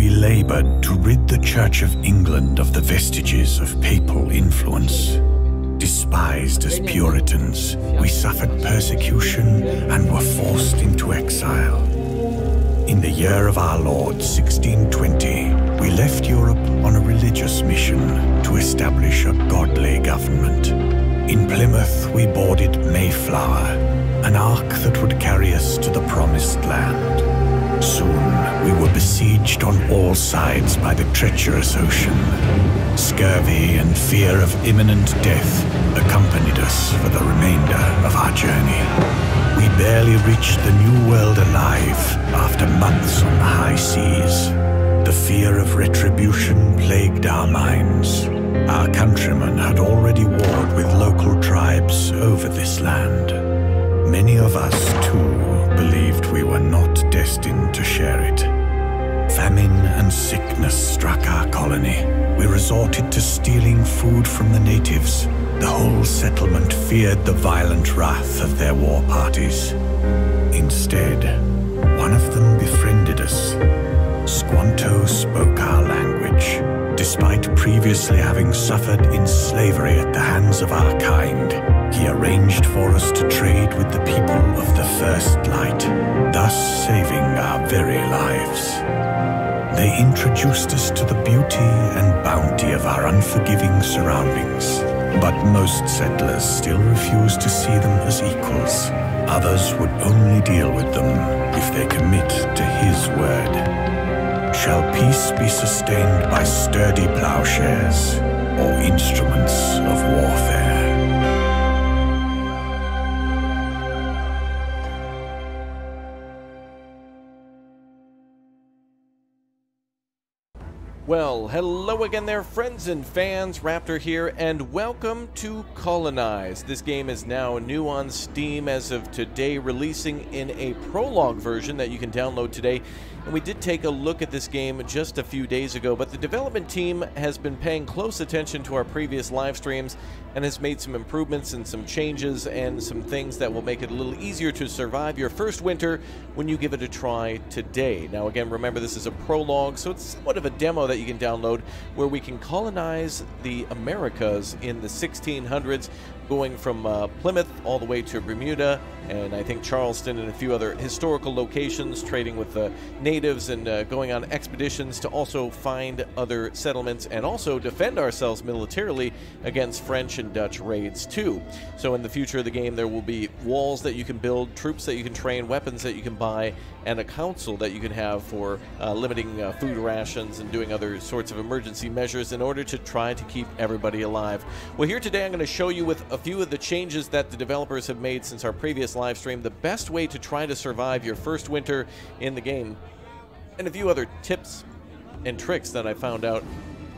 we labored to rid the Church of England of the vestiges of papal influence. Despised as Puritans, we suffered persecution and were forced into exile. In the year of our Lord 1620, we left Europe on a religious mission to establish a godly government. In Plymouth, we boarded Mayflower, an ark that would carry us to the promised land. Soon, we were besieged on all sides by the treacherous ocean. Scurvy and fear of imminent death accompanied us for the remainder of our journey. We barely reached the New World alive after months on the high seas. The fear of retribution plagued our minds. Our countrymen had already warred with local tribes over this land. Many of us, too, believed we were not destined to share it. Famine and sickness struck our colony. We resorted to stealing food from the natives. The whole settlement feared the violent wrath of their war parties. Instead, one of them befriended us. Squanto spoke our language. Despite previously having suffered in slavery at the hands of our kind, he arranged for us to trade with the people of the First Light, thus saving our very lives. They introduced us to the beauty and bounty of our unforgiving surroundings, but most settlers still refused to see them as equals. Others would only deal with them if they commit to his word. Shall peace be sustained by sturdy plowshares or instruments of warfare? Well, hello again there, friends and fans. Raptor here, and welcome to Colonize. This game is now new on Steam as of today, releasing in a prologue version that you can download today. And we did take a look at this game just a few days ago, but the development team has been paying close attention to our previous live streams and has made some improvements and some changes and some things that will make it a little easier to survive your first winter when you give it a try today. Now, again, remember this is a prologue, so it's somewhat of a demo that you can download where we can colonize the Americas in the 1600s going from uh, Plymouth all the way to Bermuda and I think Charleston and a few other historical locations, trading with the natives and uh, going on expeditions to also find other settlements and also defend ourselves militarily against French and Dutch raids too. So in the future of the game, there will be walls that you can build, troops that you can train, weapons that you can buy, and a council that you can have for uh, limiting uh, food rations and doing other sorts of emergency measures in order to try to keep everybody alive. Well, here today I'm going to show you with a few of the changes that the developers have made since our previous live stream the best way to try to survive your first winter in the game, and a few other tips and tricks that I found out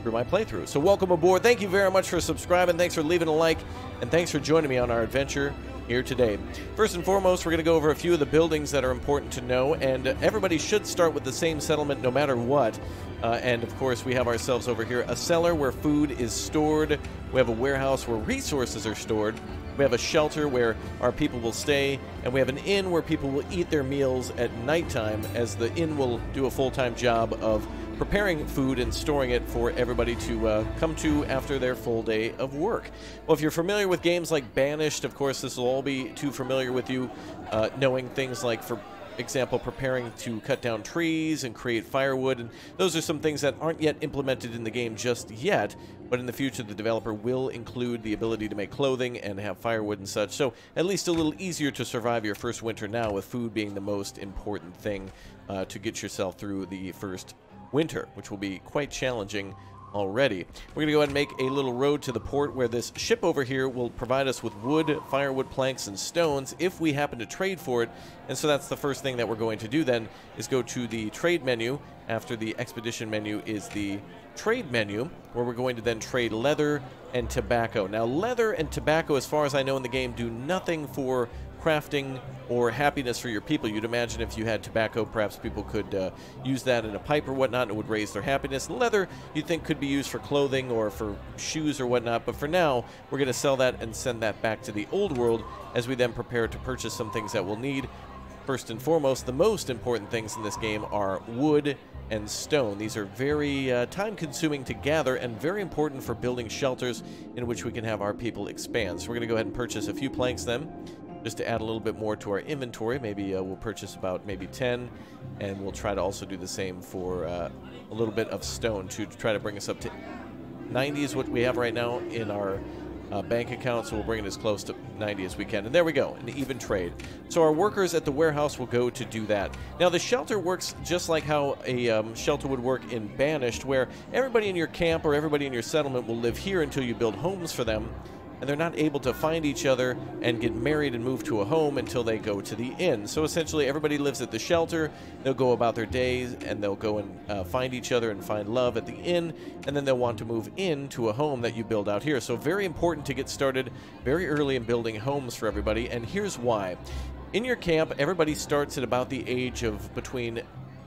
through my playthrough. So welcome aboard. Thank you very much for subscribing. Thanks for leaving a like, and thanks for joining me on our adventure here today. First and foremost, we're going to go over a few of the buildings that are important to know, and everybody should start with the same settlement no matter what. Uh, and of course, we have ourselves over here a cellar where food is stored. We have a warehouse where resources are stored. We have a shelter where our people will stay, and we have an inn where people will eat their meals at nighttime, as the inn will do a full time job of preparing food and storing it for everybody to uh, come to after their full day of work. Well, if you're familiar with games like Banished, of course, this will all be too familiar with you, uh, knowing things like for example, preparing to cut down trees and create firewood. And those are some things that aren't yet implemented in the game just yet, but in the future, the developer will include the ability to make clothing and have firewood and such. So at least a little easier to survive your first winter now, with food being the most important thing uh, to get yourself through the first winter, which will be quite challenging already. We're going to go ahead and make a little road to the port where this ship over here will provide us with wood, firewood, planks, and stones if we happen to trade for it. And so that's the first thing that we're going to do then is go to the trade menu. After the expedition menu is the trade menu where we're going to then trade leather and tobacco. Now leather and tobacco as far as I know in the game do nothing for crafting or happiness for your people. You'd imagine if you had tobacco, perhaps people could uh, use that in a pipe or whatnot, and it would raise their happiness. Leather, you'd think could be used for clothing or for shoes or whatnot, but for now, we're going to sell that and send that back to the old world as we then prepare to purchase some things that we'll need. First and foremost, the most important things in this game are wood and stone. These are very uh, time consuming to gather and very important for building shelters in which we can have our people expand. So we're going to go ahead and purchase a few planks then just to add a little bit more to our inventory. Maybe uh, we'll purchase about maybe 10, and we'll try to also do the same for uh, a little bit of stone to, try to bring us up to 90 is what we have right now in our uh, bank account, so we'll bring it as close to 90 as we can. And there we go, an even trade. So our workers at the warehouse will go to do that. Now, the shelter works just like how a um, shelter would work in Banished, where everybody in your camp or everybody in your settlement will live here until you build homes for them and they're not able to find each other and get married and move to a home until they go to the inn. So essentially, everybody lives at the shelter. They'll go about their days and they'll go and uh, find each other and find love at the inn, and then they'll want to move into a home that you build out here. So, very important to get started very early in building homes for everybody, and here's why. In your camp, everybody starts at about the age of between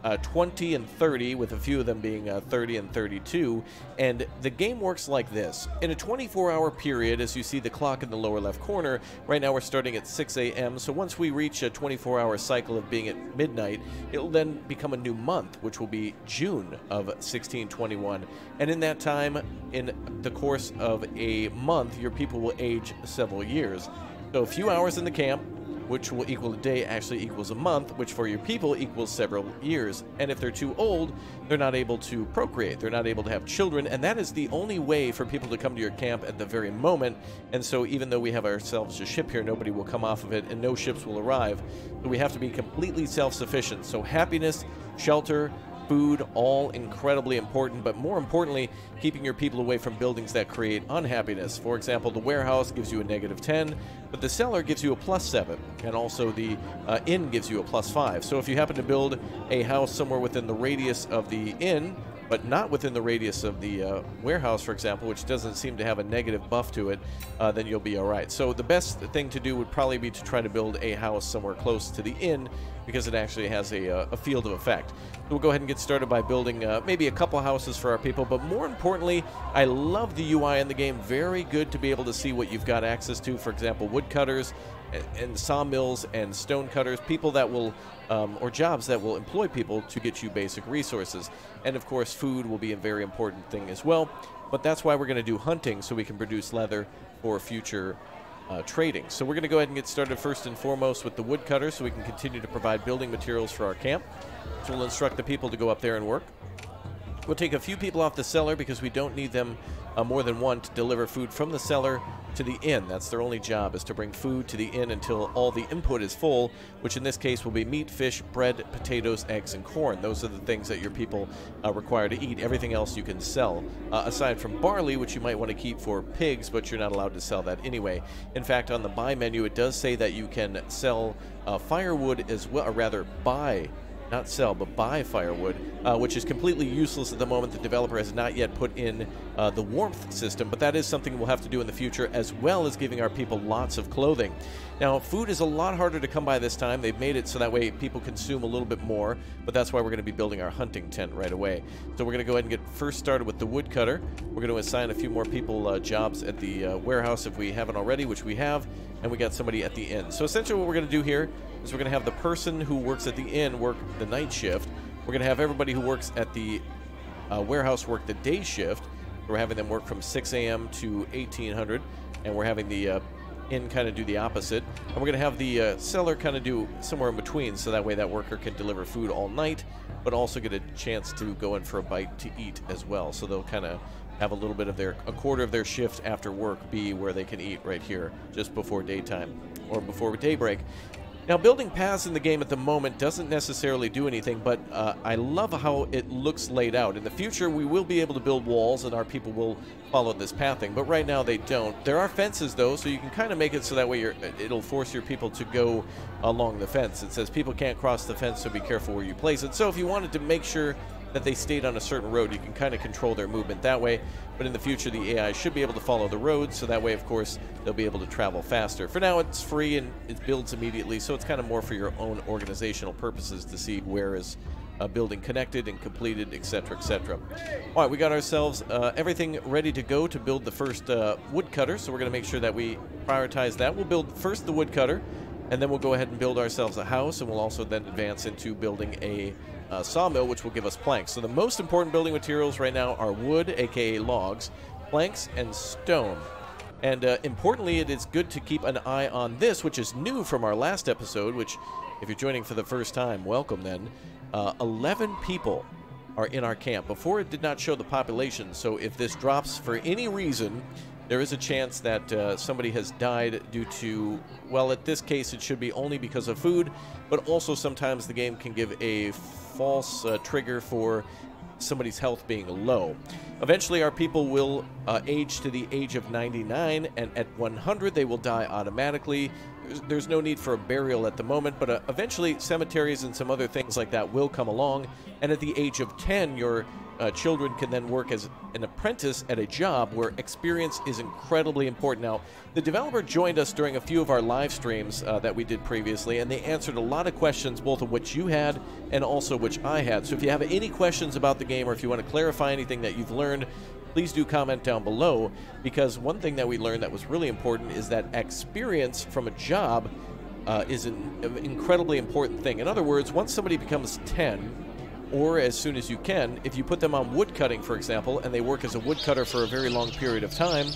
uh, 20 and 30, with a few of them being uh, 30 and 32. And the game works like this. In a 24 hour period, as you see the clock in the lower left corner, right now we're starting at 6 a.m. So once we reach a 24 hour cycle of being at midnight, it'll then become a new month, which will be June of 1621. And in that time, in the course of a month, your people will age several years. So a few hours in the camp, which will equal a day actually equals a month, which for your people equals several years. And if they're too old, they're not able to procreate. They're not able to have children, and that is the only way for people to come to your camp at the very moment. And so even though we have ourselves a ship here, nobody will come off of it, and no ships will arrive. But we have to be completely self-sufficient. So happiness, shelter, food, all incredibly important, but more importantly, keeping your people away from buildings that create unhappiness. For example, the warehouse gives you a negative 10, but the cellar gives you a plus 7, and also the uh, inn gives you a plus 5. So if you happen to build a house somewhere within the radius of the inn, but not within the radius of the uh, warehouse, for example, which doesn't seem to have a negative buff to it, uh, then you'll be all right. So the best thing to do would probably be to try to build a house somewhere close to the inn because it actually has a, uh, a field of effect. We'll go ahead and get started by building uh, maybe a couple houses for our people, but more importantly, I love the UI in the game. Very good to be able to see what you've got access to. For example, woodcutters and, and sawmills and stone cutters, people that will, um, or jobs that will employ people to get you basic resources. And of course, food will be a very important thing as well. But that's why we're going to do hunting so we can produce leather for future uh, trading. So we're going to go ahead and get started first and foremost with the woodcutter so we can continue to provide building materials for our camp. So we'll instruct the people to go up there and work. We'll take a few people off the cellar because we don't need them uh, more than one to deliver food from the cellar to the inn. That's their only job, is to bring food to the inn until all the input is full, which in this case will be meat, fish, bread, potatoes, eggs, and corn. Those are the things that your people uh, require to eat. Everything else you can sell, uh, aside from barley, which you might want to keep for pigs, but you're not allowed to sell that anyway. In fact, on the buy menu, it does say that you can sell uh, firewood as well, or rather buy not sell, but buy firewood, uh, which is completely useless at the moment. The developer has not yet put in uh, the warmth system, but that is something we'll have to do in the future, as well as giving our people lots of clothing. Now, food is a lot harder to come by this time. They've made it so that way people consume a little bit more, but that's why we're going to be building our hunting tent right away. So we're going to go ahead and get first started with the woodcutter. We're going to assign a few more people uh, jobs at the uh, warehouse if we haven't already, which we have, and we got somebody at the inn. So essentially what we're going to do here we're going to have the person who works at the inn work the night shift. We're going to have everybody who works at the uh, warehouse work the day shift. We're having them work from 6 a.m. to 1800, and we're having the uh, inn kind of do the opposite. And we're going to have the uh, cellar kind of do somewhere in between, so that way that worker can deliver food all night, but also get a chance to go in for a bite to eat as well. So they'll kind of have a little bit of their a quarter of their shift after work be where they can eat right here just before daytime or before daybreak now, building paths in the game at the moment doesn't necessarily do anything, but uh, I love how it looks laid out. In the future, we will be able to build walls, and our people will follow this pathing, but right now they don't. There are fences, though, so you can kind of make it so that way it'll force your people to go along the fence. It says people can't cross the fence, so be careful where you place it. So if you wanted to make sure that they stayed on a certain road. You can kind of control their movement that way, but in the future the AI should be able to follow the road, so that way, of course, they'll be able to travel faster. For now, it's free and it builds immediately, so it's kind of more for your own organizational purposes to see where is a building connected and completed, etc., etc. All right, we got ourselves uh, everything ready to go to build the first uh, woodcutter, so we're going to make sure that we prioritize that. We'll build first the woodcutter, and then we'll go ahead and build ourselves a house, and we'll also then advance into building a uh, sawmill, which will give us planks. So the most important building materials right now are wood, aka logs, planks, and stone. And uh, importantly, it is good to keep an eye on this, which is new from our last episode, which, if you're joining for the first time, welcome then. Uh, 11 people are in our camp. Before, it did not show the population, so if this drops for any reason, there is a chance that uh, somebody has died due to, well, at this case, it should be only because of food, but also sometimes the game can give a false uh, trigger for somebody's health being low. Eventually, our people will uh, age to the age of 99, and at 100, they will die automatically. There's, there's no need for a burial at the moment, but uh, eventually, cemeteries and some other things like that will come along. And at the age of 10, your uh, children can then work as an apprentice at a job where experience is incredibly important. Now, the developer joined us during a few of our live streams uh, that we did previously, and they answered a lot of questions, both of which you had and also which I had. So if you have any questions about the game or if you want to clarify anything that you've learned, please do comment down below because one thing that we learned that was really important is that experience from a job uh, is an incredibly important thing. In other words, once somebody becomes 10, or as soon as you can. If you put them on wood cutting, for example, and they work as a woodcutter for a very long period of time,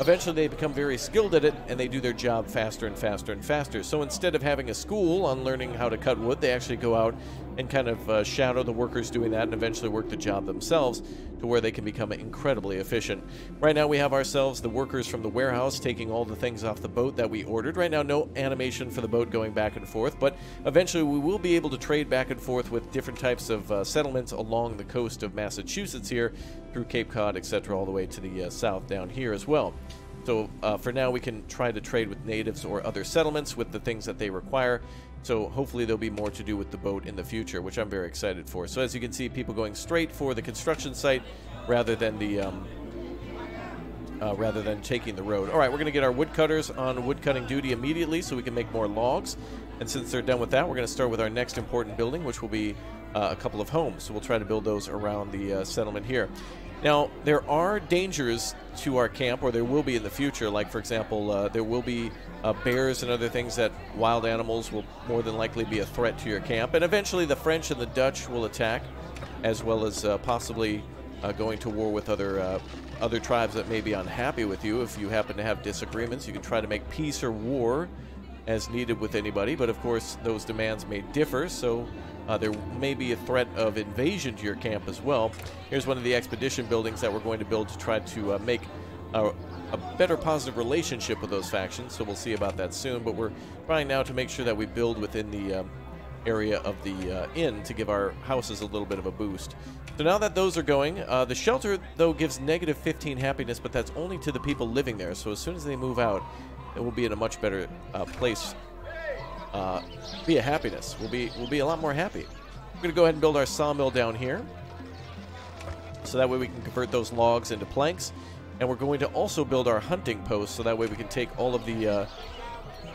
eventually they become very skilled at it and they do their job faster and faster and faster. So instead of having a school on learning how to cut wood, they actually go out and kind of uh, shadow the workers doing that and eventually work the job themselves to where they can become incredibly efficient. Right now, we have ourselves the workers from the warehouse taking all the things off the boat that we ordered. Right now, no animation for the boat going back and forth, but eventually we will be able to trade back and forth with different types of uh, settlements along the coast of Massachusetts here through Cape Cod, etc., all the way to the uh, south down here as well. So uh, for now, we can try to trade with natives or other settlements with the things that they require. So hopefully there'll be more to do with the boat in the future, which I'm very excited for. So as you can see, people going straight for the construction site rather than the um, uh, rather than taking the road. All right, we're going to get our woodcutters on woodcutting duty immediately so we can make more logs. And since they're done with that, we're going to start with our next important building, which will be uh, a couple of homes. So we'll try to build those around the uh, settlement here. Now, there are dangers to our camp, or there will be in the future. Like, for example, uh, there will be uh, bears and other things that wild animals will more than likely be a threat to your camp. And eventually, the French and the Dutch will attack, as well as uh, possibly uh, going to war with other uh, other tribes that may be unhappy with you. If you happen to have disagreements, you can try to make peace or war as needed with anybody. But of course, those demands may differ. So uh, there may be a threat of invasion to your camp as well. Here's one of the expedition buildings that we're going to build to try to uh, make a, a, better positive relationship with those factions, so we'll see about that soon. But we're trying now to make sure that we build within the um, area of the uh, inn to give our houses a little bit of a boost. So now that those are going, uh, the shelter, though, gives negative 15 happiness, but that's only to the people living there. So as soon as they move out, it will be in a much better uh, place uh, be a happiness. We'll be we'll be a lot more happy. We're gonna go ahead and build our sawmill down here, so that way we can convert those logs into planks. And we're going to also build our hunting post, so that way we can take all of the uh,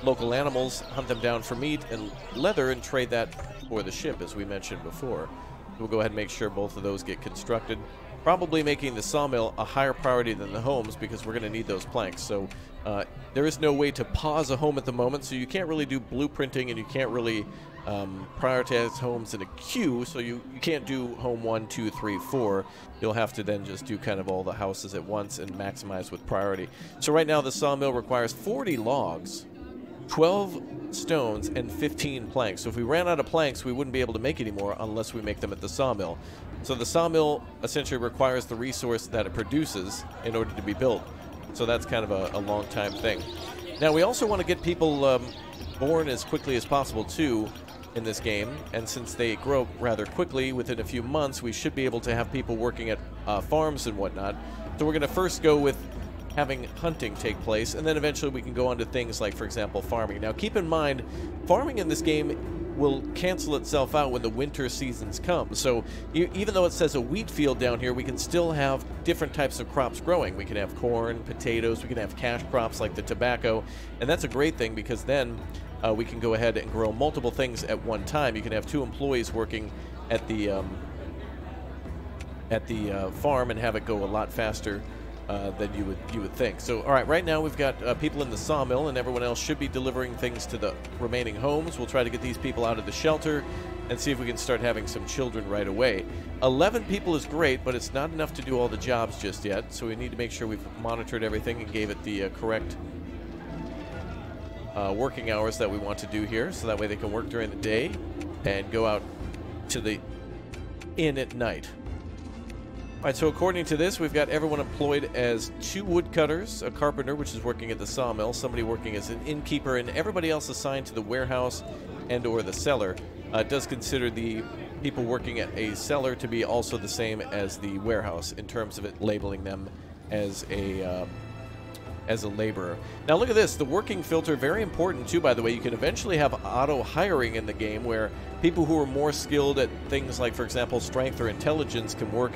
local animals, hunt them down for meat and leather, and trade that for the ship, as we mentioned before. We'll go ahead and make sure both of those get constructed probably making the sawmill a higher priority than the homes because we're going to need those planks. So uh, there is no way to pause a home at the moment, so you can't really do blueprinting and you can't really um, prioritize homes in a queue, so you, you can't do home one, two, three, four. You'll have to then just do kind of all the houses at once and maximize with priority. So right now the sawmill requires 40 logs, 12 stones, and 15 planks. So if we ran out of planks, we wouldn't be able to make any more unless we make them at the sawmill. So the sawmill essentially requires the resource that it produces in order to be built. So that's kind of a, a long time thing. Now we also want to get people um, born as quickly as possible too in this game, and since they grow rather quickly, within a few months, we should be able to have people working at uh, farms and whatnot. So we're going to first go with having hunting take place, and then eventually we can go on to things like, for example, farming. Now keep in mind, farming in this game will cancel itself out when the winter seasons come. So even though it says a wheat field down here, we can still have different types of crops growing. We can have corn, potatoes, we can have cash crops like the tobacco, and that's a great thing because then uh, we can go ahead and grow multiple things at one time. You can have two employees working at the um, at the uh, farm and have it go a lot faster uh, than you would you would think. So, all right, right now we've got uh, people in the sawmill, and everyone else should be delivering things to the remaining homes. We'll try to get these people out of the shelter and see if we can start having some children right away. 11 people is great, but it's not enough to do all the jobs just yet, so we need to make sure we've monitored everything and gave it the uh, correct uh, working hours that we want to do here, so that way they can work during the day and go out to the inn at night. All right, so according to this, we've got everyone employed as two woodcutters, a carpenter, which is working at the sawmill, somebody working as an innkeeper, and everybody else assigned to the warehouse and or the cellar. Uh, does consider the people working at a cellar to be also the same as the warehouse in terms of it labeling them as a uh, as a laborer. Now look at this, the working filter, very important too, by the way. You can eventually have auto hiring in the game where people who are more skilled at things like, for example, strength or intelligence can work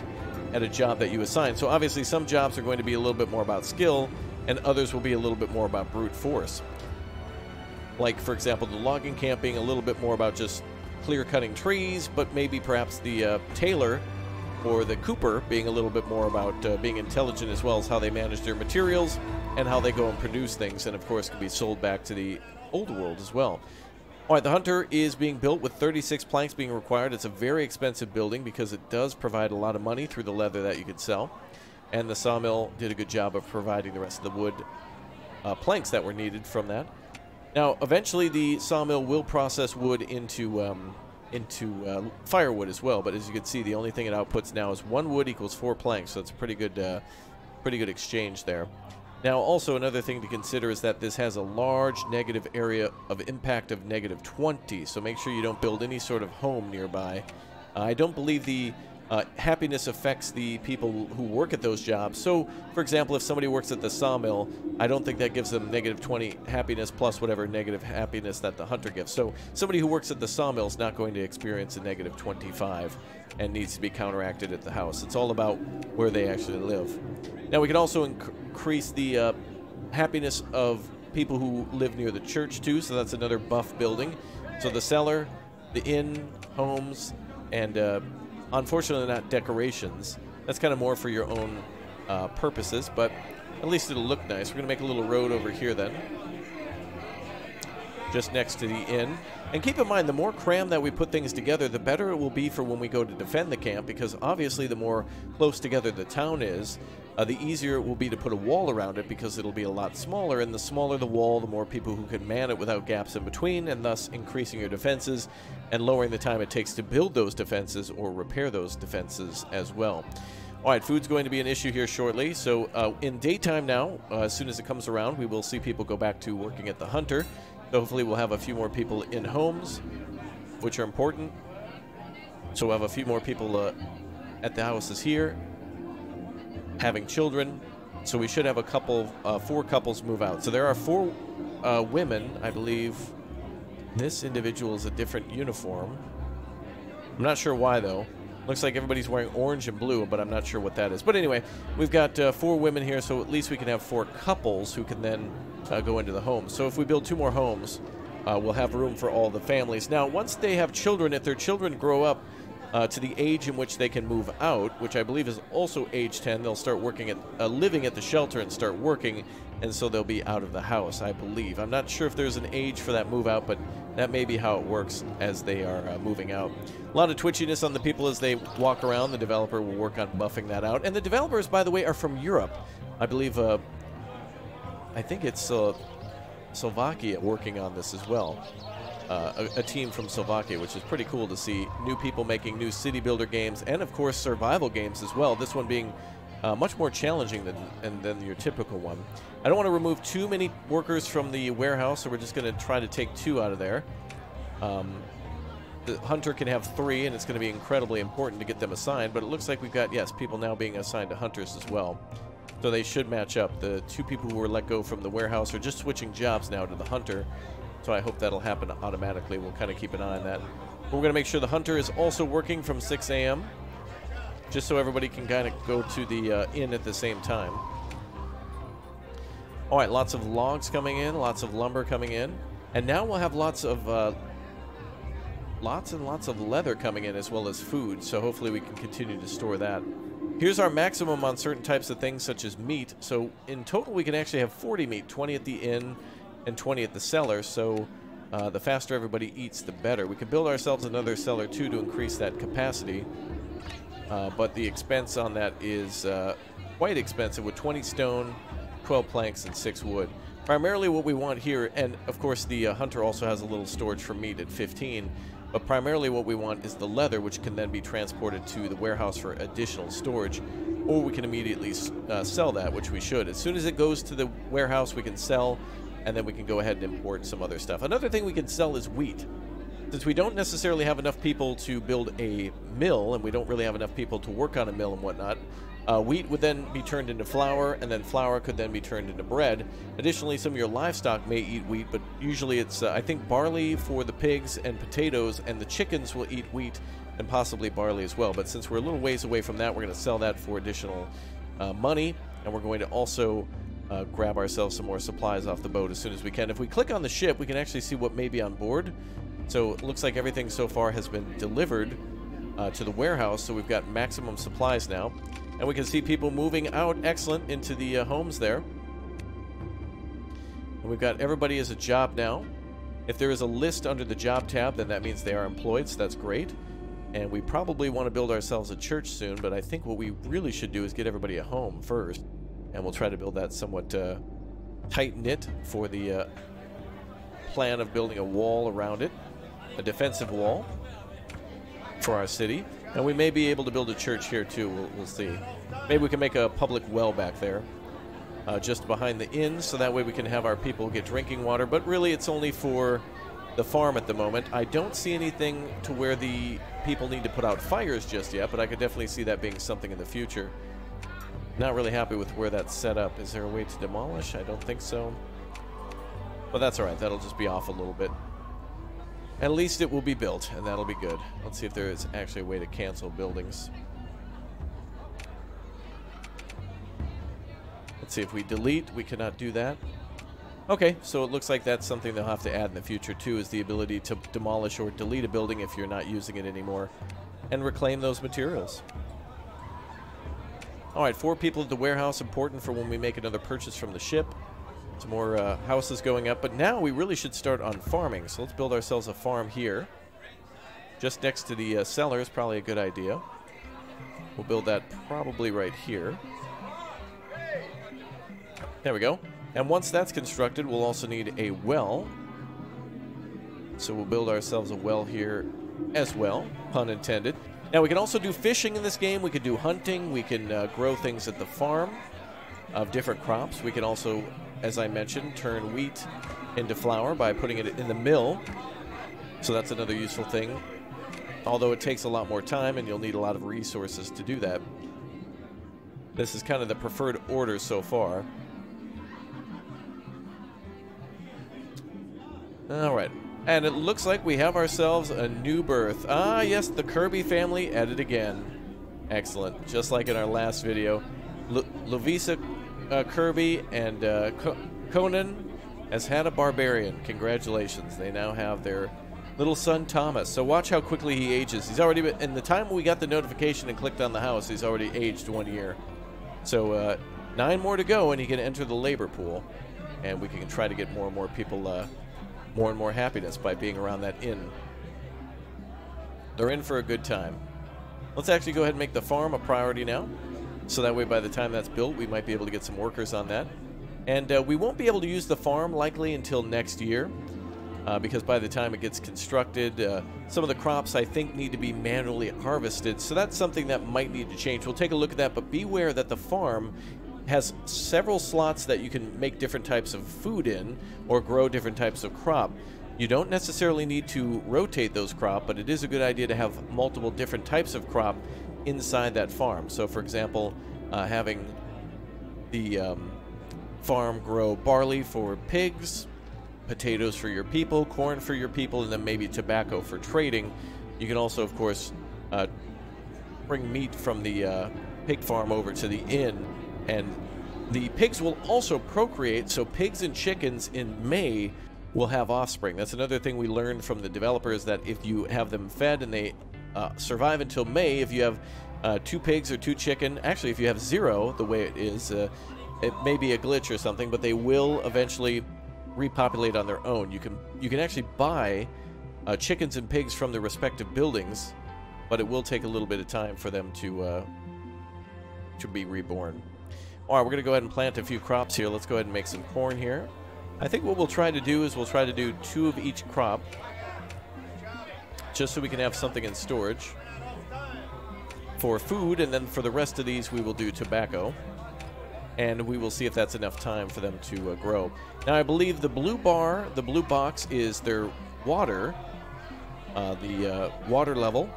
at a job that you assign. So obviously some jobs are going to be a little bit more about skill and others will be a little bit more about brute force. Like, for example, the logging camp being a little bit more about just clear cutting trees, but maybe perhaps the uh, tailor or the cooper being a little bit more about uh, being intelligent as well as how they manage their materials and how they go and produce things, and of course can be sold back to the old world as well. All right, the Hunter is being built with 36 planks being required. It's a very expensive building because it does provide a lot of money through the leather that you could sell. And the sawmill did a good job of providing the rest of the wood uh, planks that were needed from that. Now, eventually the sawmill will process wood into um, into uh, firewood as well. But as you can see, the only thing it outputs now is one wood equals four planks. So it's a pretty good, uh, pretty good exchange there. Now, also another thing to consider is that this has a large negative area of impact of negative 20, so make sure you don't build any sort of home nearby. Uh, I don't believe the uh, happiness affects the people who work at those jobs. So, for example, if somebody works at the sawmill, I don't think that gives them negative 20 happiness plus whatever negative happiness that the hunter gives. So, somebody who works at the sawmill is not going to experience a negative 25 and needs to be counteracted at the house. It's all about where they actually live. Now, we can also inc increase the uh, happiness of people who live near the church, too, so that's another buff building. So, the cellar, the inn, homes, and uh, Unfortunately, not decorations. That's kind of more for your own uh, purposes, but at least it'll look nice. We're going to make a little road over here then, just next to the inn. And keep in mind, the more cram that we put things together, the better it will be for when we go to defend the camp, because obviously the more close together the town is, uh, the easier it will be to put a wall around it because it'll be a lot smaller, and the smaller the wall, the more people who can man it without gaps in between, and thus increasing your defenses and lowering the time it takes to build those defenses or repair those defenses as well. All right, food's going to be an issue here shortly. So uh, in daytime now, uh, as soon as it comes around, we will see people go back to working at the Hunter. So hopefully we'll have a few more people in homes, which are important. So we'll have a few more people uh, at the houses here, having children. So we should have a couple, uh, four couples move out. So there are four uh, women, I believe. This individual is a different uniform. I'm not sure why, though. Looks like everybody's wearing orange and blue, but I'm not sure what that is. But anyway, we've got uh, four women here, so at least we can have four couples who can then uh, go into the home. So if we build two more homes, uh, we'll have room for all the families. Now, once they have children, if their children grow up uh, to the age in which they can move out, which I believe is also age 10. They'll start working at uh, living at the shelter and start working, and so they'll be out of the house. I believe. I'm not sure if there's an age for that move out, but that may be how it works as they are uh, moving out. A lot of twitchiness on the people as they walk around. The developer will work on buffing that out, and the developers, by the way, are from Europe. I believe. Uh, I think it's uh, Slovakia working on this as well uh, a, a, team from Slovakia, which is pretty cool to see new people making new city builder games and, of course, survival games as well. This one being uh, much more challenging than, than, your typical one. I don't want to remove too many workers from the warehouse, so we're just going to try to take two out of there. Um, the hunter can have three, and it's going to be incredibly important to get them assigned, but it looks like we've got, yes, people now being assigned to hunters as well. So they should match up. The two people who were let go from the warehouse are just switching jobs now to the hunter, so I hope that'll happen automatically. We'll kind of keep an eye on that. We're going to make sure the hunter is also working from 6 a.m. just so everybody can kind of go to the uh, inn at the same time. All right, lots of logs coming in, lots of lumber coming in. And now we'll have lots of uh, lots and lots of leather coming in as well as food. So hopefully we can continue to store that. Here's our maximum on certain types of things, such as meat. So in total, we can actually have 40 meat, 20 at the inn and 20 at the cellar. So uh, the faster everybody eats, the better. We can build ourselves another cellar, too, to increase that capacity. Uh, but the expense on that is uh, quite expensive with 20 stone, 12 planks, and 6 wood. Primarily what we want here, and of course the uh, hunter also has a little storage for meat at 15, but primarily what we want is the leather, which can then be transported to the warehouse for additional storage, or we can immediately uh, sell that, which we should. As soon as it goes to the warehouse, we can sell, and then we can go ahead and import some other stuff. Another thing we can sell is wheat. Since we don't necessarily have enough people to build a mill, and we don't really have enough people to work on a mill and whatnot, uh, wheat would then be turned into flour, and then flour could then be turned into bread. Additionally, some of your livestock may eat wheat, but usually it's, uh, I think, barley for the pigs and potatoes, and the chickens will eat wheat and possibly barley as well. But since we're a little ways away from that, we're going to sell that for additional uh, money, and we're going to also uh, grab ourselves some more supplies off the boat as soon as we can. If we click on the ship, we can actually see what may be on board. So it looks like everything so far has been delivered uh, to the warehouse, so we've got maximum supplies now. And we can see people moving out, excellent, into the uh, homes there. And we've got everybody as a job now. If there is a list under the job tab, then that means they are employed, so that's great. And we probably want to build ourselves a church soon, but I think what we really should do is get everybody a home first. And we'll try to build that somewhat uh, tight-knit for the uh, plan of building a wall around it, a defensive wall for our city. And we may be able to build a church here too. We'll, we'll see. Maybe we can make a public well back there, uh, just behind the inn, so that way we can have our people get drinking water. But really, it's only for the farm at the moment. I don't see anything to where the people need to put out fires just yet, but I could definitely see that being something in the future. Not really happy with where that's set up. Is there a way to demolish? I don't think so. But that's alright. That'll just be off a little bit. At least it will be built, and that'll be good. Let's see if there is actually a way to cancel buildings. Let's see if we delete. We cannot do that. Okay, so it looks like that's something they'll have to add in the future too, is the ability to demolish or delete a building if you're not using it anymore, and reclaim those materials. Alright, four people at the warehouse, important for when we make another purchase from the ship. Some more uh, houses going up, but now we really should start on farming. So let's build ourselves a farm here. Just next to the uh, cellar is probably a good idea. We'll build that probably right here. There we go. And once that's constructed, we'll also need a well. So we'll build ourselves a well here as well, pun intended. Now we can also do fishing in this game. We can do hunting. We can uh, grow things at the farm of different crops. We can also as I mentioned, turn wheat into flour by putting it in the mill. So that's another useful thing. Although it takes a lot more time and you'll need a lot of resources to do that. This is kind of the preferred order so far. Alright. And it looks like we have ourselves a new birth. Ah, yes, the Kirby family at it again. Excellent. Just like in our last video. Lovisa uh, Kirby and uh, Co Conan has had a barbarian. Congratulations. They now have their little son Thomas. So watch how quickly he ages. He's already been, in the time we got the notification and clicked on the house, he's already aged one year. So uh, nine more to go and he can enter the labor pool. And we can try to get more and more people uh, more and more happiness by being around that inn. They're in for a good time. Let's actually go ahead and make the farm a priority now. So that way by the time that's built, we might be able to get some workers on that. And uh, we won't be able to use the farm likely until next year. Uh, because by the time it gets constructed, uh, some of the crops I think need to be manually harvested. So that's something that might need to change. We'll take a look at that, but beware that the farm has several slots that you can make different types of food in or grow different types of crop. You don't necessarily need to rotate those crop, but it is a good idea to have multiple different types of crop inside that farm. So, for example, uh, having the um, farm grow barley for pigs, potatoes for your people, corn for your people, and then maybe tobacco for trading. You can also, of course, uh, bring meat from the uh, pig farm over to the inn, and the pigs will also procreate. So, pigs and chickens in May will have offspring. That's another thing we learned from the developers that if you have them fed and they uh, survive until May. If you have uh, two pigs or two chicken. Actually, if you have zero, the way it is, uh, it may be a glitch or something, but they will eventually repopulate on their own. You can you can actually buy uh, chickens and pigs from the respective buildings, but it will take a little bit of time for them to uh, to be reborn. All right, we're going to go ahead and plant a few crops here. Let's go ahead and make some corn here. I think what we'll try to do is we'll try to do two of each crop, just so we can have something in storage for food, and then for the rest of these we will do tobacco. And we will see if that's enough time for them to uh, grow. Now, I believe the blue bar, the blue box, is their water, uh, the uh, water level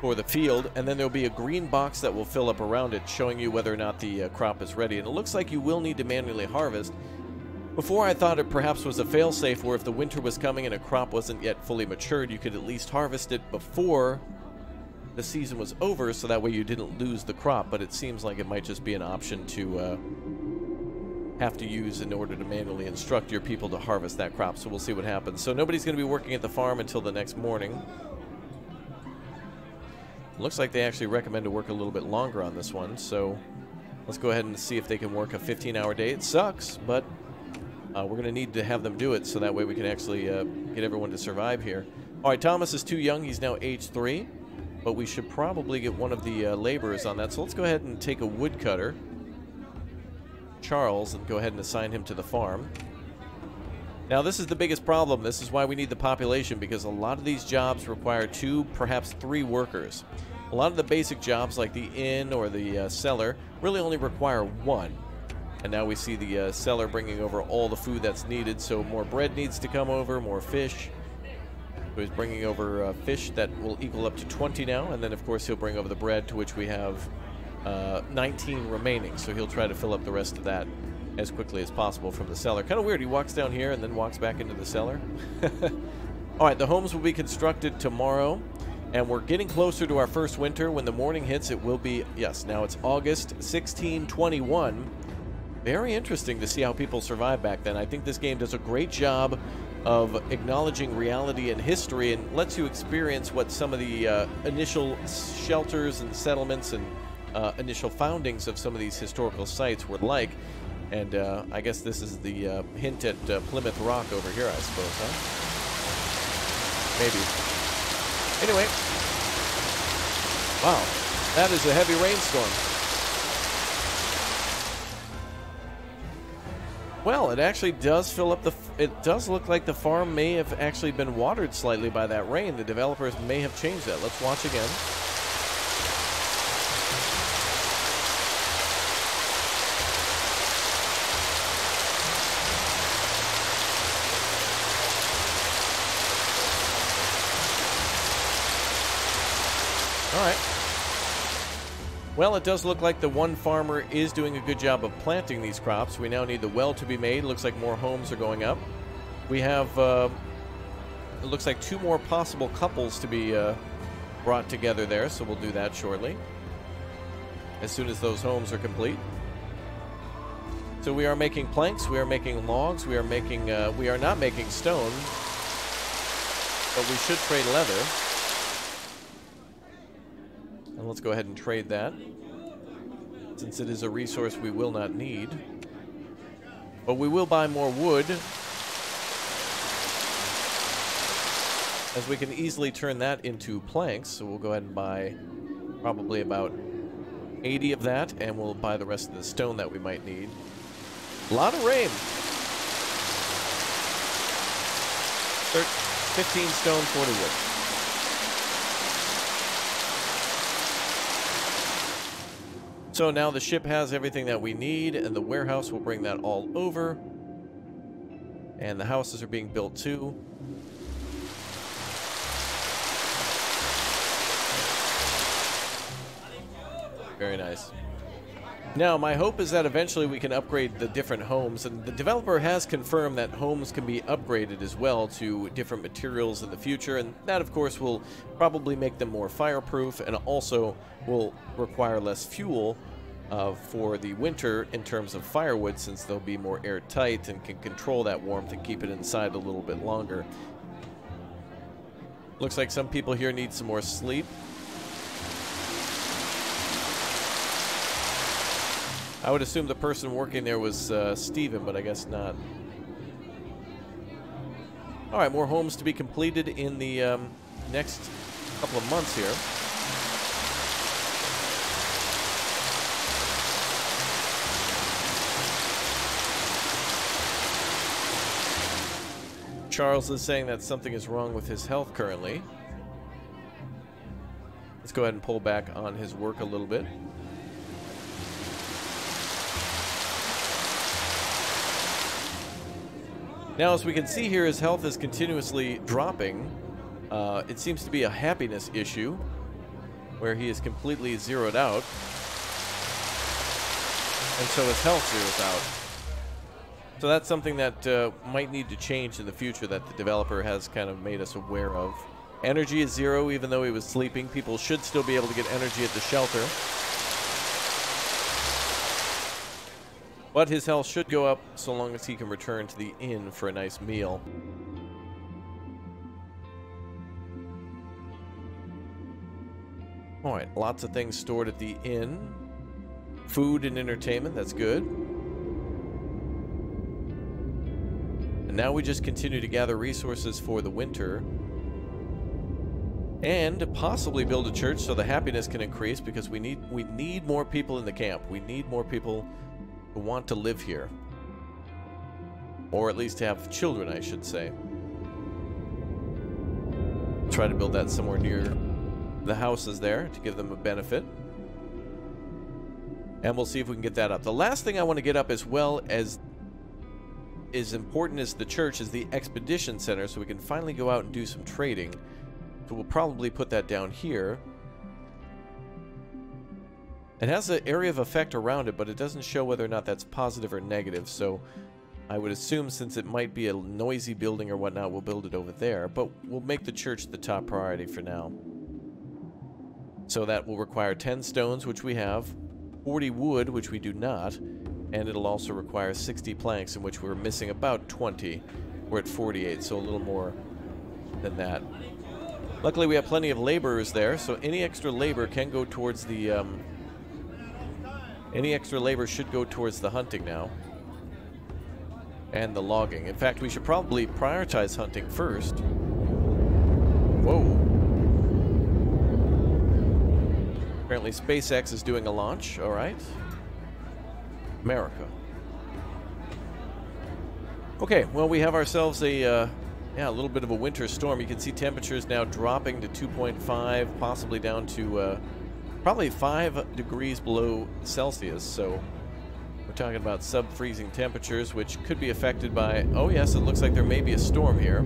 for the field, and then there'll be a green box that will fill up around it, showing you whether or not the uh, crop is ready. And it looks like you will need to manually harvest. Before I thought it perhaps was a failsafe where if the winter was coming and a crop wasn't yet fully matured, you could at least harvest it before the season was over so that way you didn't lose the crop, but it seems like it might just be an option to uh, have to use in order to manually instruct your people to harvest that crop, so we'll see what happens. So nobody's going to be working at the farm until the next morning. Looks like they actually recommend to work a little bit longer on this one, so let's go ahead and see if they can work a 15-hour day. It sucks, but we're going to need to have them do it so that way we can actually uh, get everyone to survive here. All right, Thomas is too young. He's now age 3 but we should probably get one of the uh, laborers on that. So let's go ahead and take a woodcutter, Charles, and go ahead and assign him to the farm. Now, this is the biggest problem. This is why we need the population, because a lot of these jobs require two, perhaps three workers. A lot of the basic jobs, like the inn or the uh, cellar, really only require one. And now we see the uh, cellar bringing over all the food that's needed, so more bread needs to come over, more fish, so he's bringing over uh, fish that will equal up to 20 now, and then of course he'll bring over the bread, to which we have uh, 19 remaining. So he'll try to fill up the rest of that as quickly as possible from the cellar. Kind of weird. He walks down here and then walks back into the cellar. All right, the homes will be constructed tomorrow, and we're getting closer to our first winter. When the morning hits, it will be, yes, now it's August 1621. Very interesting to see how people survived back then. I think this game does a great job of acknowledging reality and history and lets you experience what some of the uh, initial shelters and settlements and uh, initial foundings of some of these historical sites were like. And uh, I guess this is the uh, hint at uh, Plymouth Rock over here, I suppose, huh? Maybe. Anyway. Wow. That is a heavy rainstorm. Well, it actually does fill up the. It does look like the farm may have actually been watered slightly by that rain. The developers may have changed that. Let's watch again. Well, it does look like the one farmer is doing a good job of planting these crops. We now need the well to be made. Looks like more homes are going up. We have, uh, it looks like two more possible couples to be uh, brought together there, so we'll do that shortly. As soon as those homes are complete. So we are making planks, we are making logs, we are making, uh, we are not making stone, but we should trade leather. Let's go ahead and trade that, since it is a resource we will not need. But we will buy more wood, as we can easily turn that into planks. So we'll go ahead and buy probably about 80 of that, and we'll buy the rest of the stone that we might need. A lot of rain. 15 stone, 40 wood. So now the ship has everything that we need, and the warehouse will bring that all over. And the houses are being built too. Very nice. Now, my hope is that eventually we can upgrade the different homes, and the developer has confirmed that homes can be upgraded as well to different materials in the future, and that, of course, will probably make them more fireproof and also will require less fuel uh, for the winter in terms of firewood since they'll be more airtight and can control that warmth and keep it inside a little bit longer. Looks like some people here need some more sleep. I would assume the person working there was uh, Steven, but I guess not. All right, more homes to be completed in the um, next couple of months here. Charles is saying that something is wrong with his health currently. Let's go ahead and pull back on his work a little bit. Now, as we can see here, his health is continuously dropping. Uh, it seems to be a happiness issue, where he is completely zeroed out. And so his health zeroes out. So that's something that uh, might need to change in the future that the developer has kind of made us aware of. Energy is zero even though he was sleeping. People should still be able to get energy at the shelter. But his health should go up so long as he can return to the inn for a nice meal. Alright, lots of things stored at the inn. Food and entertainment, that's good. And now we just continue to gather resources for the winter. And possibly build a church so the happiness can increase because we need we need more people in the camp. We need more people who want to live here. Or at least have children, I should say. Try to build that somewhere near the houses there to give them a benefit. And we'll see if we can get that up. The last thing I want to get up as well as as important as the church is the expedition center, so we can finally go out and do some trading. So we'll probably put that down here. It has an area of effect around it, but it doesn't show whether or not that's positive or negative, so I would assume since it might be a noisy building or whatnot, we'll build it over there, but we'll make the church the top priority for now. So that will require 10 stones, which we have, 40 wood, which we do not, and it'll also require 60 planks, in which we're missing about 20. We're at 48, so a little more than that. Luckily, we have plenty of laborers there, so any extra labor can go towards the... Um, any extra labor should go towards the hunting now. And the logging. In fact, we should probably prioritize hunting first. Whoa. Apparently SpaceX is doing a launch, alright. America. Okay, well, we have ourselves a, uh, yeah, a little bit of a winter storm. You can see temperatures now dropping to 2.5, possibly down to uh, probably 5 degrees below Celsius. So we're talking about sub-freezing temperatures, which could be affected by, oh yes, it looks like there may be a storm here.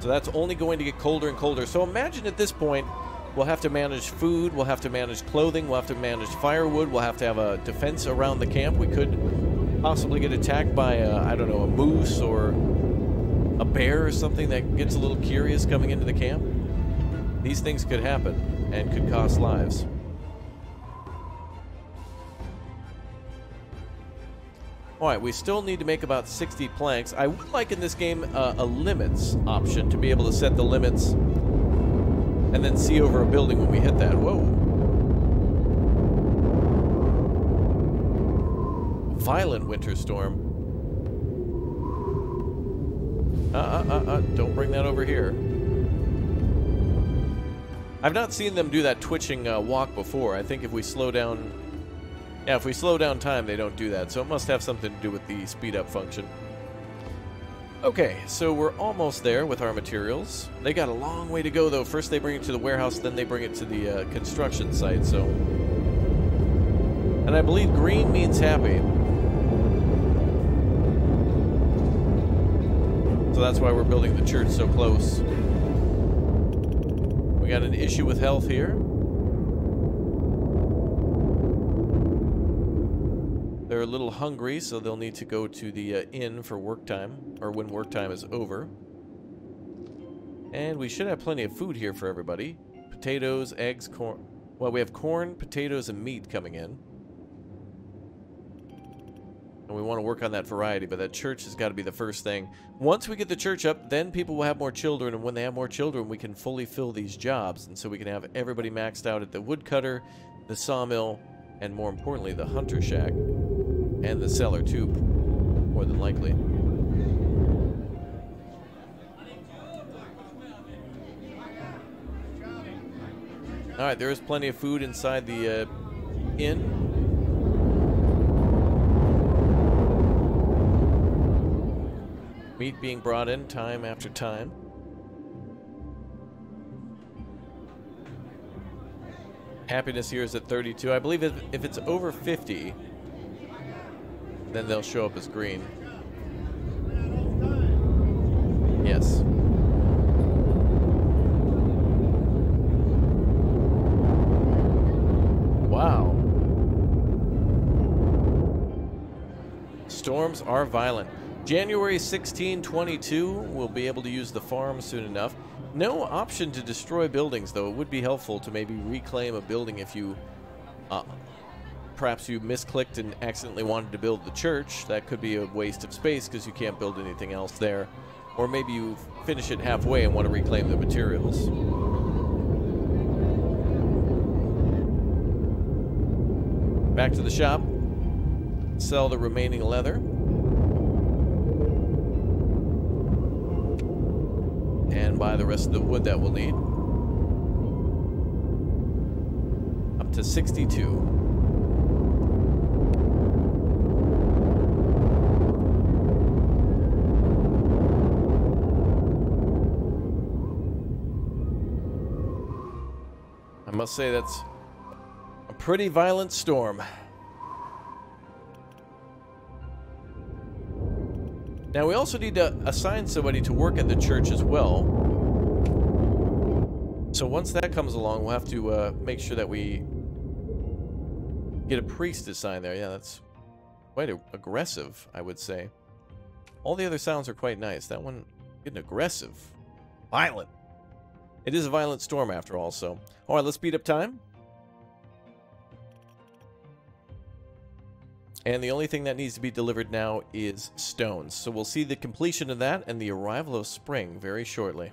So that's only going to get colder and colder. So imagine at this point, We'll have to manage food, we'll have to manage clothing, we'll have to manage firewood, we'll have to have a defense around the camp. We could possibly get attacked by, I don't know, a moose or a bear or something that gets a little curious coming into the camp. These things could happen and could cost lives. Alright, we still need to make about 60 planks. I would like in this game uh, a limits option to be able to set the limits and then see over a building when we hit that. Whoa. Violent winter storm. Uh, uh, uh, uh, don't bring that over here. I've not seen them do that twitching uh, walk before. I think if we slow down... Yeah, if we slow down time, they don't do that. So it must have something to do with the speed up function. Okay, so we're almost there with our materials. They got a long way to go, though. First they bring it to the warehouse, then they bring it to the uh, construction site, so... And I believe green means happy. So that's why we're building the church so close. Got an issue with health here. They're a little hungry, so they'll need to go to the uh, inn for work time, or when work time is over. And we should have plenty of food here for everybody. Potatoes, eggs, corn. Well, we have corn, potatoes, and meat coming in. And we want to work on that variety, but that church has got to be the first thing. Once we get the church up, then people will have more children, and when they have more children, we can fully fill these jobs. And so we can have everybody maxed out at the woodcutter, the sawmill, and more importantly, the hunter shack and the cellar too, more than likely. All right, there is plenty of food inside the uh, inn. Meat being brought in time after time. Happiness here is at 32. I believe if, if it's over 50, then they'll show up as green. Yes. Wow. Storms are violent. January 16, 22, we'll be able to use the farm soon enough. No option to destroy buildings, though. It would be helpful to maybe reclaim a building if you... Uh, perhaps you misclicked and accidentally wanted to build the church. That could be a waste of space because you can't build anything else there. Or maybe you finish it halfway and want to reclaim the materials. Back to the shop. Sell the remaining leather. And buy the rest of the wood that we'll need. Up to 62. I must say that's a pretty violent storm. Now, we also need to assign somebody to work at the church as well. So once that comes along, we'll have to uh, make sure that we get a priest assigned there. Yeah, that's quite aggressive, I would say. All the other sounds are quite nice. That one getting aggressive. Violent. It is a violent storm after all, so. All right, let's speed up time. And the only thing that needs to be delivered now is stones. So we'll see the completion of that and the arrival of spring very shortly.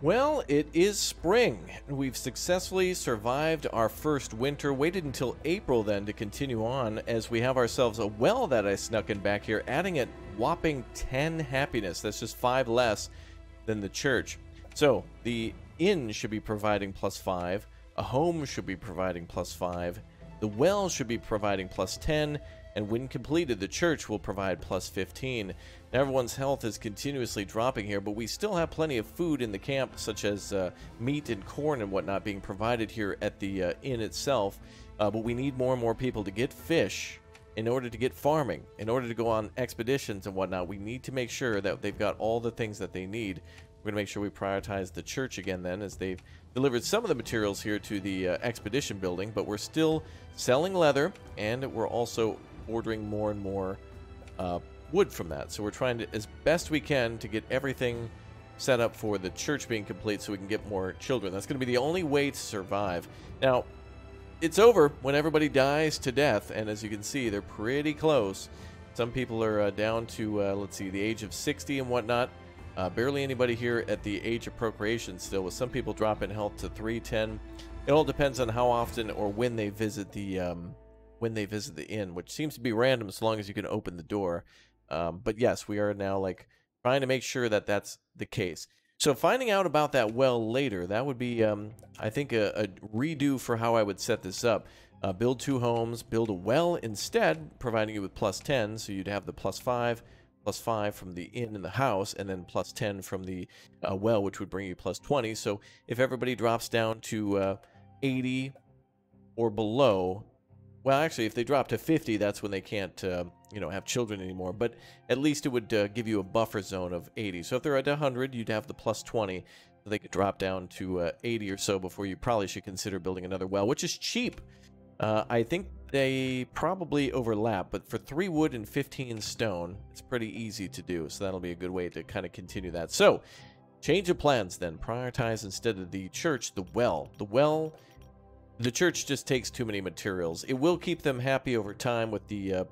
Well, it is spring. We've successfully survived our first winter, waited until April then to continue on as we have ourselves a well that I snuck in back here, adding a whopping 10 happiness. That's just 5 less than the church. So, the inn should be providing plus 5, a home should be providing plus 5, the well should be providing plus 10, and when completed, the church will provide plus 15. Now, everyone's health is continuously dropping here, but we still have plenty of food in the camp, such as uh, meat and corn and whatnot being provided here at the uh, inn itself. Uh, but we need more and more people to get fish in order to get farming, in order to go on expeditions and whatnot. We need to make sure that they've got all the things that they need. We're going to make sure we prioritize the church again then, as they've delivered some of the materials here to the uh, expedition building, but we're still selling leather, and we're also ordering more and more uh, wood from that. So we're trying to, as best we can, to get everything set up for the church being complete so we can get more children. That's going to be the only way to survive. Now, it's over when everybody dies to death, and as you can see, they're pretty close. Some people are uh, down to, uh, let's see, the age of 60 and whatnot. Uh, barely anybody here at the age of procreation still, with some people dropping health to 310. It all depends on how often or when they visit the um, when they visit the inn, which seems to be random as long as you can open the door. Um, but yes, we are now like trying to make sure that that's the case. So finding out about that well later, that would be, um, I think, a, a, redo for how I would set this up. Uh, build two homes, build a well instead, providing you with plus 10, so you'd have the plus 5, plus 5 from the inn and the house, and then plus 10 from the uh, well, which would bring you plus 20. So if everybody drops down to uh, 80 or below, well, actually, if they drop to 50, that's when they can't, uh, you know, have children anymore. But at least it would uh, give you a buffer zone of 80. So if they're at 100, you'd have the plus 20. So they could drop down to uh, 80 or so before you probably should consider building another well, which is cheap. Uh, I think they probably overlap, but for 3 wood and 15 stone, it's pretty easy to do. So that'll be a good way to kind of continue that. So, change of plans then. Prioritize instead of the church, the well. The well, the church just takes too many materials. It will keep them happy over time with the uh,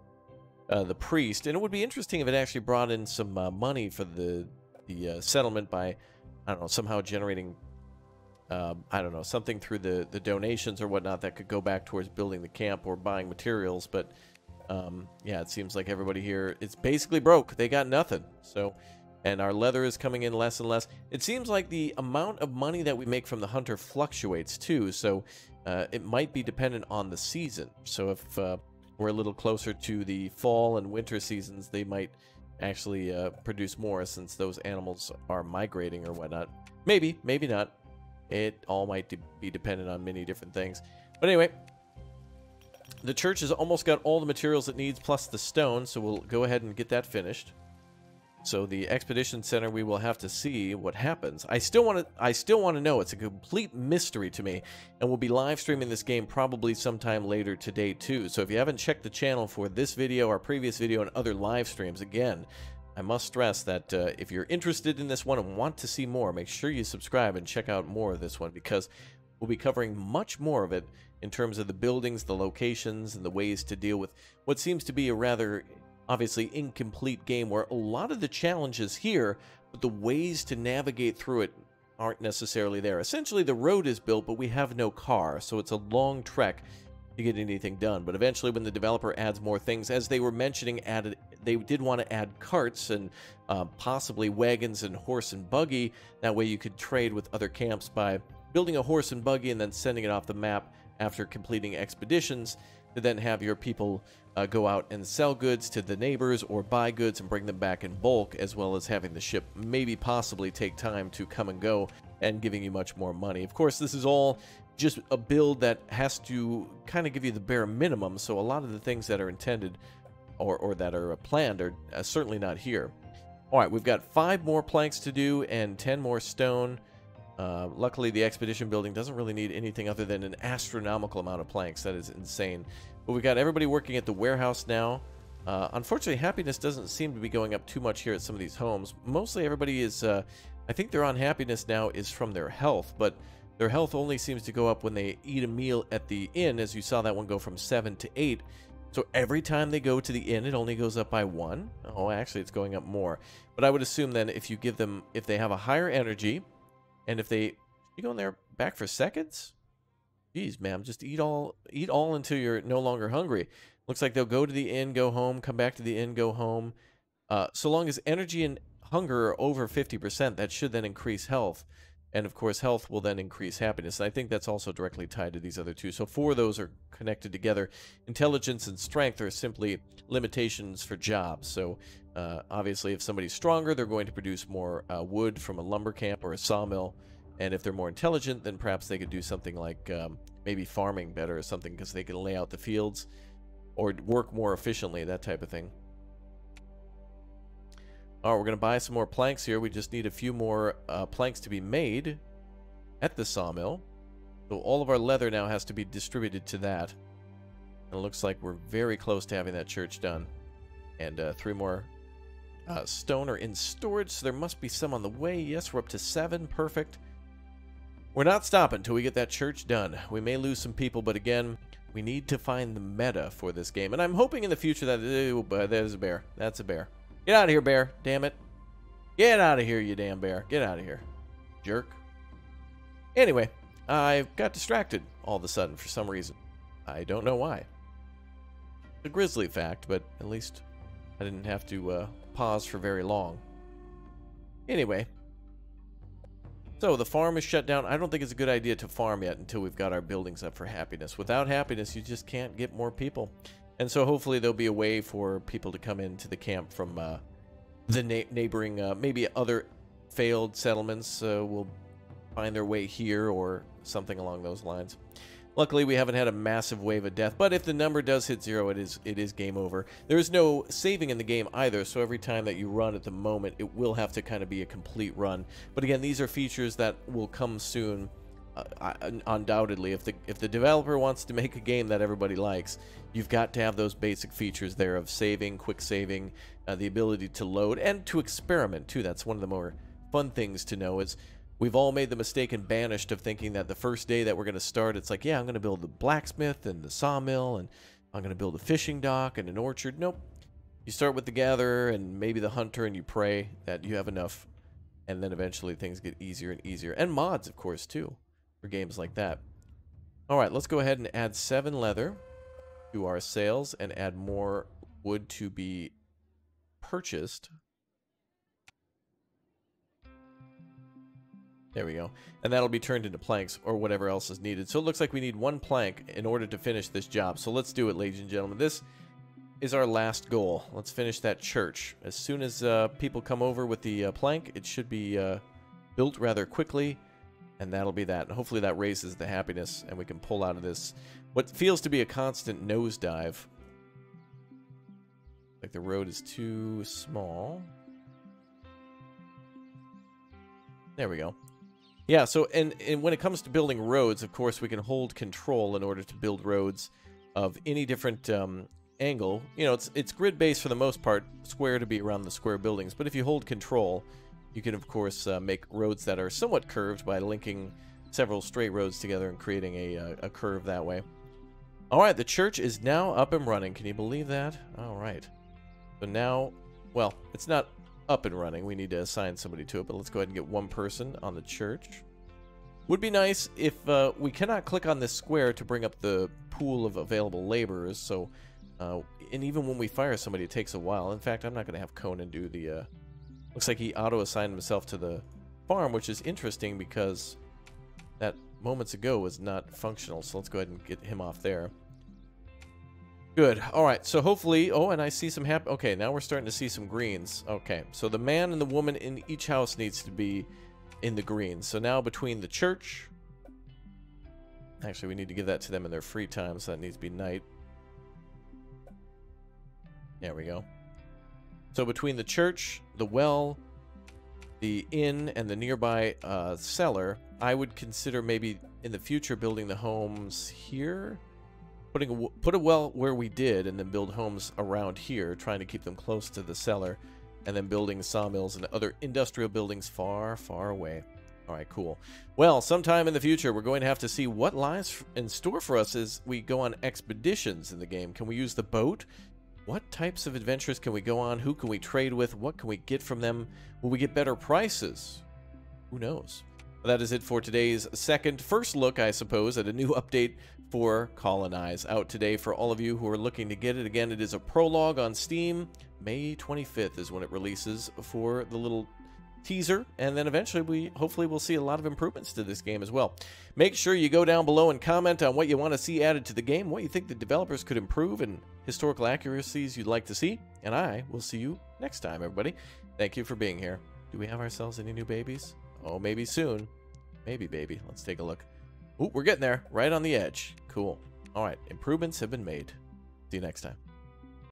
uh, the priest, and it would be interesting if it actually brought in some uh, money for the the uh, settlement by, I don't know, somehow generating um, I don't know, something through the, the donations or whatnot that could go back towards building the camp or buying materials. But um, yeah, it seems like everybody here, it's basically broke. They got nothing. So, and our leather is coming in less and less. It seems like the amount of money that we make from the hunter fluctuates too. So uh, it might be dependent on the season. So if uh, we're a little closer to the fall and winter seasons, they might actually uh, produce more since those animals are migrating or whatnot. Maybe, maybe not. It all might be dependent on many different things. But anyway, the church has almost got all the materials it needs plus the stone, so we'll go ahead and get that finished. So the expedition center, we will have to see what happens. I still want to. I still want to know. It's a complete mystery to me, and we'll be live streaming this game probably sometime later today too. So if you haven't checked the channel for this video, our previous video, and other live streams, again, I must stress that uh, if you're interested in this one and want to see more, make sure you subscribe and check out more of this one because we'll be covering much more of it in terms of the buildings, the locations, and the ways to deal with what seems to be a rather obviously incomplete game where a lot of the challenges here, but the ways to navigate through it aren't necessarily there. Essentially, the road is built, but we have no car, so it's a long trek to get anything done. But eventually, when the developer adds more things, as they were mentioning, added they did want to add carts and uh, possibly wagons and horse and buggy. That way, you could trade with other camps by building a horse and buggy and then sending it off the map after completing expeditions to then have your people uh, go out and sell goods to the neighbors or buy goods and bring them back in bulk, as well as having the ship maybe possibly take time to come and go and giving you much more money. Of course, this is all just a build that has to kind of give you the bare minimum, so a lot of the things that are intended or, or that are planned are uh, certainly not here. All right, we've got five more planks to do and 10 more stone. Uh, luckily, the expedition building doesn't really need anything other than an astronomical amount of planks. That is insane. But we've got everybody working at the warehouse now. Uh, unfortunately, happiness doesn't seem to be going up too much here at some of these homes. Mostly everybody is, uh, I think their unhappiness now is from their health, but their health only seems to go up when they eat a meal at the inn, as you saw that one go from 7 to 8. So every time they go to the inn, it only goes up by 1. Oh, actually, it's going up more. But I would assume then if you give them, if they have a higher energy, and if they, you go in there back for seconds? Geez, ma'am, just eat all eat all until you're no longer hungry. Looks like they'll go to the inn, go home, come back to the inn, go home. Uh, so long as energy and hunger are over 50%, that should then increase health. And of course, health will then increase happiness. And I think that's also directly tied to these other two. So four of those are connected together. Intelligence and strength are simply limitations for jobs. So uh, obviously, if somebody's stronger, they're going to produce more uh, wood from a lumber camp or a sawmill. And if they're more intelligent, then perhaps they could do something like um, maybe farming better or something because they can lay out the fields or work more efficiently, that type of thing. All right, we're going to buy some more planks here. We just need a few more uh, planks to be made at the sawmill. So all of our leather now has to be distributed to that. And it looks like we're very close to having that church done. And uh, three more uh, stone are in storage, so there must be some on the way. Yes, we're up to seven. Perfect. We're not stopping until we get that church done. We may lose some people, but again, we need to find the meta for this game. And I'm hoping in the future that... There's a bear. That's a bear. Get out of here, bear. Damn it. Get out of here, you damn bear. Get out of here. Jerk. Anyway, I got distracted all of a sudden for some reason. I don't know why. A grisly fact, but at least I didn't have to uh, pause for very long. Anyway, so the farm is shut down. I don't think it's a good idea to farm yet until we've got our buildings up for happiness. Without happiness, you just can't get more people. And so hopefully there'll be a way for people to come into the camp from uh, the na neighboring, uh, maybe other failed settlements uh, will find their way here or something along those lines. Luckily, we haven't had a massive wave of death, but if the number does hit zero, it is it is game over. There is no saving in the game either, so every time that you run at the moment, it will have to kind of be a complete run. But again, these are features that will come soon, uh, undoubtedly. If the if the developer wants to make a game that everybody likes, you've got to have those basic features there of saving, quick saving, uh, the ability to load, and to experiment too. That's one of the more fun things to know is We've all made the mistake and banished of thinking that the first day that we're going to start, it's like, yeah, I'm going to build the blacksmith and the sawmill, and I'm going to build a fishing dock and an orchard. Nope. You start with the gatherer and maybe the hunter, and you pray that you have enough, and then eventually things get easier and easier. And mods, of course, too. For games like that. All right, let's go ahead and add seven leather to our sales and add more wood to be purchased. There we go. And that'll be turned into planks or whatever else is needed. So it looks like we need one plank in order to finish this job. So let's do it, ladies and gentlemen. This is our last goal. Let's finish that church. As soon as uh, people come over with the uh, plank, it should be uh, built rather quickly. And that'll be that. Hopefully that raises the happiness and we can pull out of this what feels to be a constant nosedive. Like the road is too small. There we go. Yeah, so and, and when it comes to building roads, of course, we can hold control in order to build roads of any different um, angle. You know, it's it's grid based for the most part, square to be around the square buildings. But if you hold control, you can of course uh, make roads that are somewhat curved by linking several straight roads together and creating a, uh, a curve that way. All right, the church is now up and running. Can you believe that? All right. So now, well, it's not up and running. We need to assign somebody to it, but let's go ahead and get one person on the church. Would be nice if uh, we cannot click on this square to bring up the pool of available laborers, so uh, and even when we fire somebody, it takes a while. In fact, I'm not going to have Conan do the... Looks like he auto-assigned himself to the farm, which is interesting because that moments ago was not functional, so let's go ahead and get him off there. Good. All right. So hopefully, oh, and I see some happy. Okay, now we're starting to see some greens. Okay. So the man and the woman in each house needs to be in the greens. So now between the church, actually, we need to give that to them in their free time. So that needs to be night. There we go. So between the church, the well, the inn, and the nearby uh, cellar, I would consider maybe in the future building the homes here putting a, put a well where we did and then build homes around here, trying to keep them close to the cellar, and then building sawmills and other industrial buildings far, far away. All right, cool. Well, sometime in the future, we're going to have to see what lies in store for us as we go on expeditions in the game. Can we use the boat? What types of adventures can we go on? Who can we trade with? What can we get from them? Will we get better prices? Who knows? That is it for today's second, first look, I suppose, at a new update for Colonize. Out today for all of you who are looking to get it. Again, it is a prologue on Steam. May 25th is when it releases for the little teaser and then eventually we hopefully we'll see a lot of improvements to this game as well make sure you go down below and comment on what you want to see added to the game what you think the developers could improve and historical accuracies you'd like to see and i will see you next time everybody thank you for being here do we have ourselves any new babies Oh, maybe soon. Maybe, baby. Let's take a look. Ooh, we're getting there. Right on the edge. Cool. All right. Improvements have been made. See you next time.